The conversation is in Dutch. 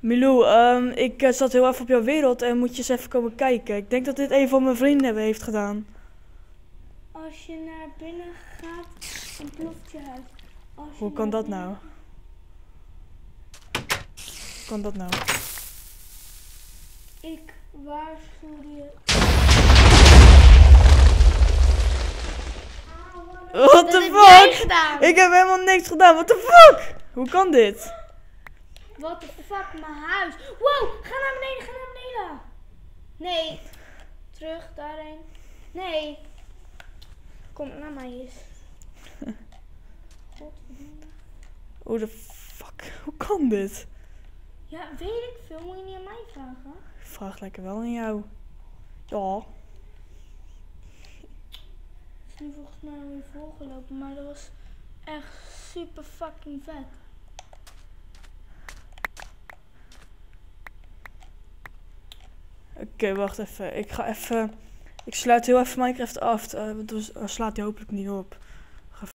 Milou, ehm, ik eh, zat heel even op jouw wereld en moet je eens even komen kijken. Ik denk dat dit een van mijn vrienden heeft gedaan. Als je naar binnen gaat, dan ploft je huis. Als je Hoe kan dat nou? Hoe kan dat nou? Ik waarschuw je. What Dat the fuck? Ik heb helemaal niks gedaan. What the fuck? Hoe kan dit? What the fuck, mijn huis. Wow, ga naar beneden, ga naar beneden. Nee. Terug, daarheen. Nee. Kom naar mij eens. Hoe de fuck? Hoe kan dit? Ja, weet ik veel. Moet je niet aan mij vragen? Ik vraag lekker wel aan jou. Ja. Het is nu volgens mij weer volgelopen, maar dat was echt super fucking vet. Oké, wacht even. Ik ga even... Ik sluit heel even Minecraft af. want dan slaat hij hopelijk niet op.